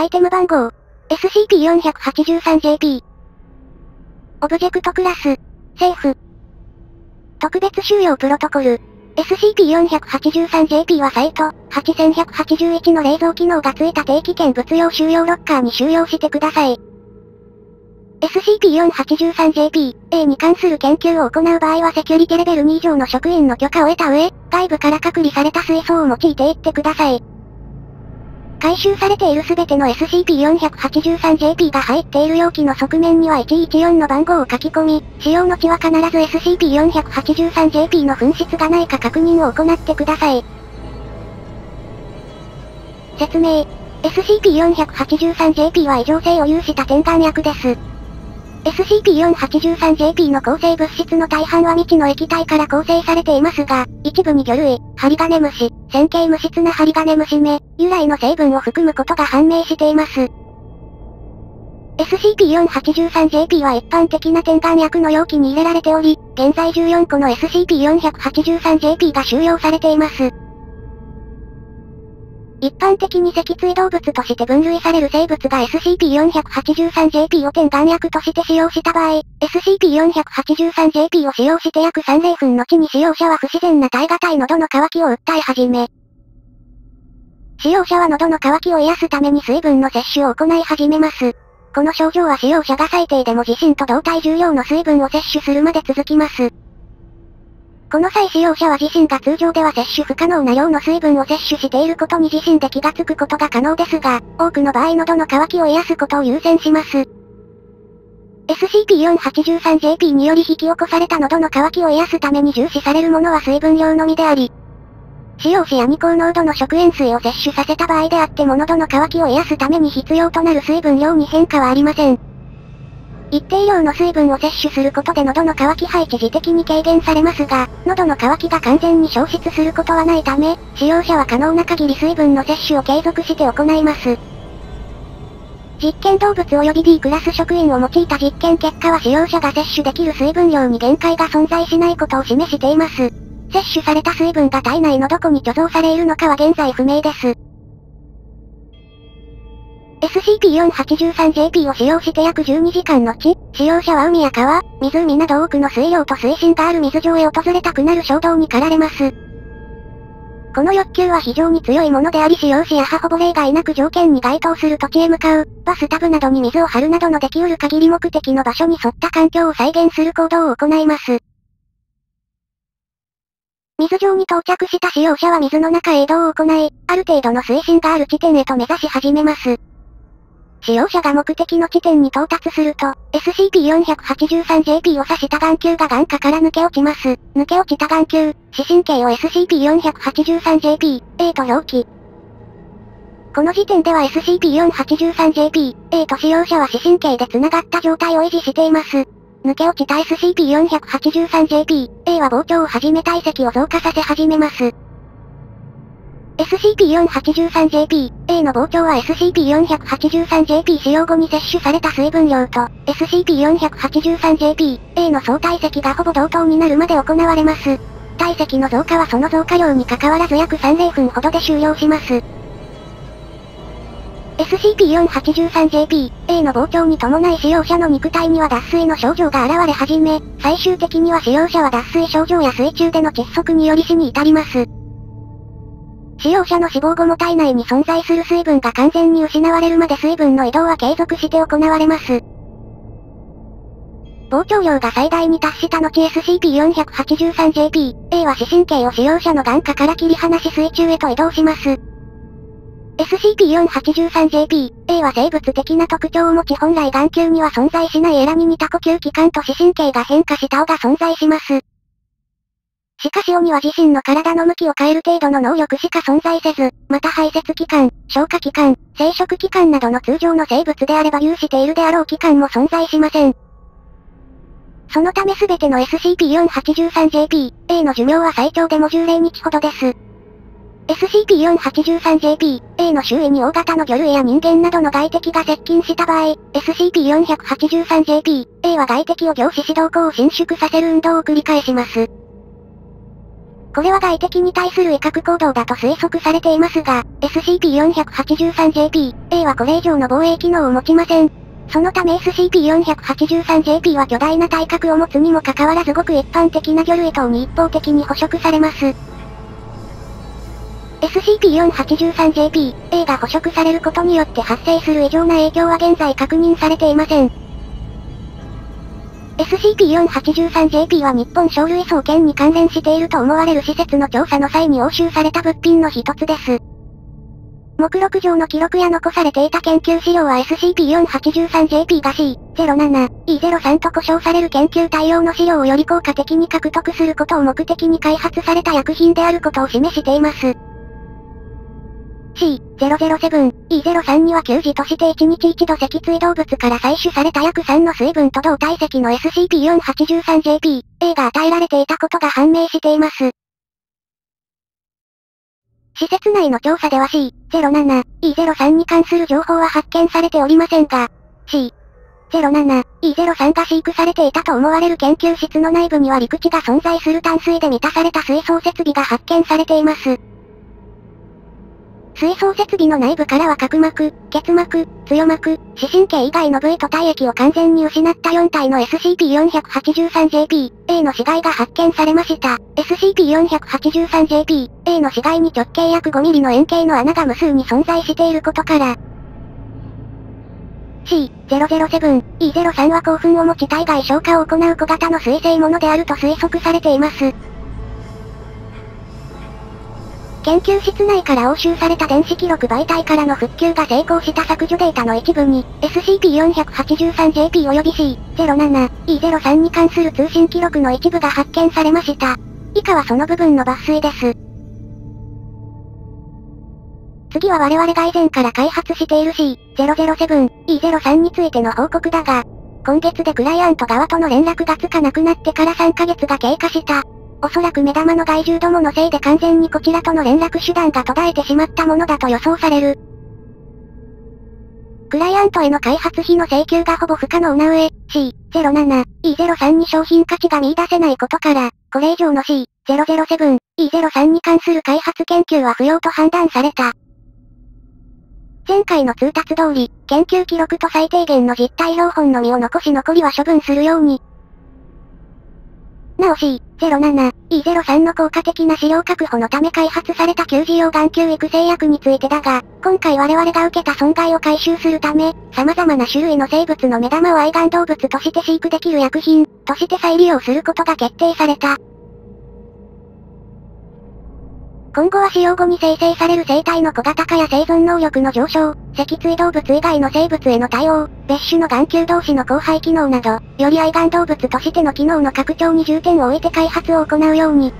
アイテム番号。SCP-483JP。オブジェクトクラス。セーフ。特別収容プロトコル。SCP-483JP はサイト、8181の冷蔵機能がついた低危険物用収容ロッカーに収容してください。SCP-483JP、A に関する研究を行う場合はセキュリティレベル2以上の職員の許可を得た上、外部から隔離された水槽を用いて行ってください。回収されているすべての SCP-483JP が入っている容器の側面には114の番号を書き込み、使用の地は必ず SCP-483JP の紛失がないか確認を行ってください。説明。SCP-483JP は異常性を有した点眼薬です。SCP-483JP の構成物質の大半は未知の液体から構成されていますが、一部に魚類、ハリガネムシ、線形無質な針金虫目、由来の成分を含むことが判明しています。SCP-483JP は一般的な点眼薬の容器に入れられており、現在14個の SCP-483JP が収容されています。一般的に脊椎動物として分類される生物が SCP-483JP を点眼薬として使用した場合、SCP-483JP を使用して約3零分後に使用者は不自然な耐え難い喉の渇きを訴え始め、使用者は喉の渇きを癒すために水分の摂取を行い始めます。この症状は使用者が最低でも自身と同体重量の水分を摂取するまで続きます。この際使用者は自身が通常では摂取不可能な量の水分を摂取していることに自身で気がつくことが可能ですが、多くの場合喉の渇きを癒すことを優先します。SCP-483JP により引き起こされた喉の渇きを癒すために重視されるものは水分量のみであり、使用しや2高濃度の食塩水を摂取させた場合であっても喉の渇きを癒すために必要となる水分量に変化はありません。一定量の水分を摂取することで喉の渇きは一時的に軽減されますが、喉の渇きが完全に消失することはないため、使用者は可能な限り水分の摂取を継続して行います。実験動物及び D クラス職員を用いた実験結果は使用者が摂取できる水分量に限界が存在しないことを示しています。摂取された水分が体内のどこに貯蔵されるのかは現在不明です。SCP-483JP を使用して約12時間後、使用者は海や川、湖など多くの水量と水深がある水上へ訪れたくなる衝動に駆られます。この欲求は非常に強いものであり使用士や母母霊がいなく条件に該当する土地へ向かう、バスタブなどに水を張るなどのできうる限り目的の場所に沿った環境を再現する行動を行います。水上に到着した使用者は水の中へ移動を行い、ある程度の水深がある地点へと目指し始めます。使用者が目的の地点に到達すると、SCP-483JP を指した眼球が眼下から抜け落ちます。抜け落ちた眼球、視神経を SCP-483JP、A と表記。この時点では SCP-483JP、A と使用者は視神経で繋がった状態を維持しています。抜け落ちた SCP-483JP、A は膨張を始め体積を増加させ始めます。SCP-483JP、A の膨張は SCP-483JP 使用後に摂取された水分量と、SCP-483JP、A の総体積がほぼ同等になるまで行われます。体積の増加はその増加量に関わらず約3零分ほどで終了します。SCP-483JP、A の膨張に伴い使用者の肉体には脱水の症状が現れ始め、最終的には使用者は脱水症状や水中での窒息により死に至ります。使用者の死亡後も体内に存在する水分が完全に失われるまで水分の移動は継続して行われます。膨張量が最大に達した後 SCP-483JP、A は視神経を使用者の眼下から切り離し水中へと移動します。SCP-483JP、A は生物的な特徴を持ち本来眼球には存在しないエラに似た呼吸器官と視神経が変化した尾が存在します。しかし鬼は自身の体の向きを変える程度の能力しか存在せず、また排泄器官、消化器官、生殖器官などの通常の生物であれば有しているであろう器官も存在しません。そのため全ての SCP-483JP、A の寿命は最長でも10例日ほどです。SCP-483JP、A の周囲に大型の魚類や人間などの外敵が接近した場合、SCP-483JP、A は外敵を凝視し動向を伸縮させる運動を繰り返します。これは外敵に対する威嚇行動だと推測されていますが、SCP-483JP-A はこれ以上の防衛機能を持ちません。そのため SCP-483JP は巨大な体格を持つにもかかわらずごく一般的な魚類等に一方的に捕食されます。SCP-483JP-A が捕食されることによって発生する異常な影響は現在確認されていません。SCP-483JP は日本生類総研に関連していると思われる施設の調査の際に押収された物品の一つです。目録上の記録や残されていた研究資料は SCP-483JP が C07、E03 と呼称される研究対応の資料をより効果的に獲得することを目的に開発された薬品であることを示しています。C007、E03 には給仕として1日1度脊椎動物から採取された約3の水分と同体積の SCP-483JP、A が与えられていたことが判明しています。施設内の調査では C07、E03 に関する情報は発見されておりませんが、C07、E03 が飼育されていたと思われる研究室の内部には陸地が存在する淡水で満たされた水槽設備が発見されています。水槽設備の内部からは角膜、結膜、強膜、視神経以外の部位と体液を完全に失った4体の SCP-483JP、A の死骸が発見されました。SCP-483JP、A の死骸に直径約 5mm の円形の穴が無数に存在していることから、C007、E03 は興奮を持ち体外消化を行う小型の水生物であると推測されています。研究室内から押収された電子記録媒体からの復旧が成功した削除データの一部に、SCP-483JP 及び C07、E03 に関する通信記録の一部が発見されました。以下はその部分の抜粋です。次は我々が以前から開発している C007、E03 についての報告だが、今月でクライアント側との連絡がつかなくなってから3ヶ月が経過した。おそらく目玉の害獣どものせいで完全にこちらとの連絡手段が途絶えてしまったものだと予想される。クライアントへの開発費の請求がほぼ不可能な上、C07、E03 に商品価値が見出せないことから、これ以上の C007、E03 に関する開発研究は不要と判断された。前回の通達通り、研究記録と最低限の実態標本のみを残し残りは処分するように、なお C07、E03 の効果的な資料確保のため開発された給仕用眼球育成薬についてだが、今回我々が受けた損害を回収するため、様々な種類の生物の目玉を愛玩動物として飼育できる薬品、として再利用することが決定された。今後は使用後に生成される生体の小型化や生存能力の上昇、脊椎動物以外の生物への対応、別種の眼球同士の交配機能など、より愛玩動物としての機能の拡張に重点を置いて開発を行うように、